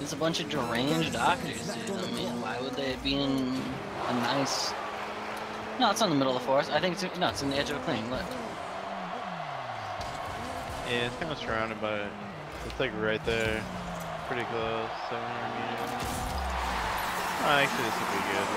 It's a bunch of deranged doctors, dude. I mean, why would they be in a nice? No, it's not in the middle of the forest. I think it's no, it's in the edge of a clearing. Look. Yeah, it's kind of surrounded by. It's like right there, pretty close, 700 meters. Oh, actually, this would be good.